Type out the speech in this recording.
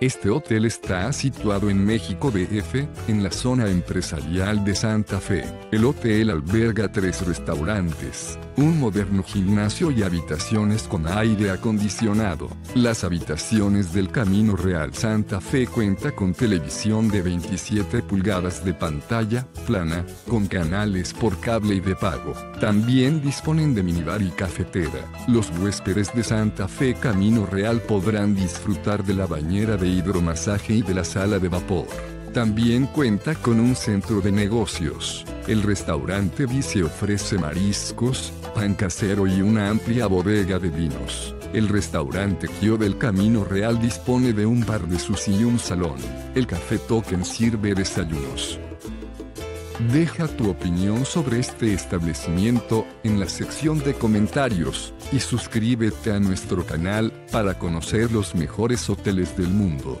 Este hotel está situado en México DF, en la zona empresarial de Santa Fe. El hotel alberga tres restaurantes, un moderno gimnasio y habitaciones con aire acondicionado. Las habitaciones del Camino Real Santa Fe cuenta con televisión de 27 pulgadas de pantalla plana, con canales por cable y de pago. También disponen de minibar y cafetera. Los huéspedes de Santa Fe Camino Real podrán disfrutar de la bañera de hidromasaje y de la sala de vapor. También cuenta con un centro de negocios. El restaurante Vice ofrece mariscos, pan casero y una amplia bodega de vinos. El restaurante Kio del Camino Real dispone de un bar de sushi y un salón. El café Token sirve desayunos. Deja tu opinión sobre este establecimiento en la sección de comentarios y suscríbete a nuestro canal para conocer los mejores hoteles del mundo.